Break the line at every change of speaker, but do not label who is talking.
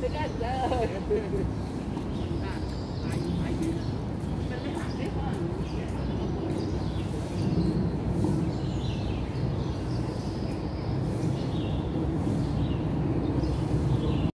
Dekat
lah.